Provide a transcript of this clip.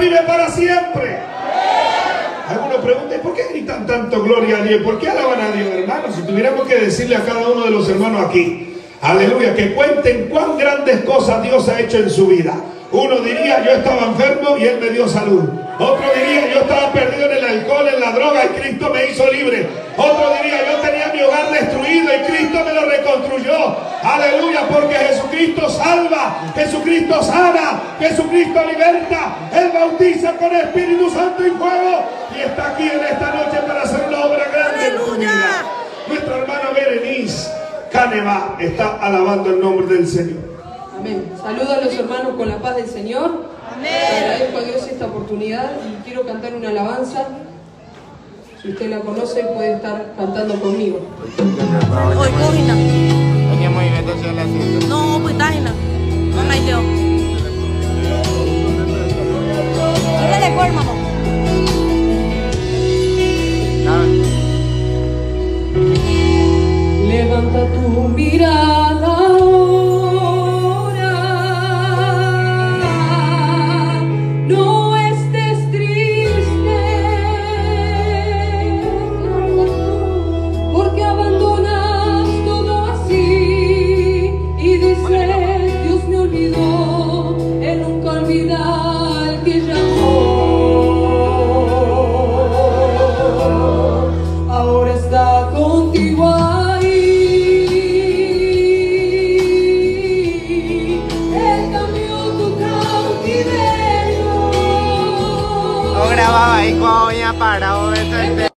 vive para siempre. Algunos preguntan, ¿por qué gritan tanto gloria a Dios? ¿Por qué alaban a Dios, hermanos? Si tuviéramos que decirle a cada uno de los hermanos aquí, aleluya, que cuenten cuán grandes cosas Dios ha hecho en su vida. Uno diría, yo estaba enfermo y Él me dio salud. Otro diría, yo estaba perdido en el alcohol, en la droga y Cristo me hizo libre. Otro diría, yo tenía mi hogar destruido y Cristo me lo reconstruyó. Aleluya, porque Jesucristo salva, Jesucristo sana, Jesucristo liberta. Él bautiza con Espíritu Santo y fuego. Y está aquí en esta noche para hacer una obra grande vida. Nuestra hermana Berenice Caneva está alabando el nombre del Señor. Amén. Saludo a los hermanos con la paz del Señor. Agradezco a Dios esta oportunidad y quiero cantar una alabanza. Si usted la conoce, puede estar cantando conmigo. el asunto. No, pues dájela. No la llevo. Oh, it's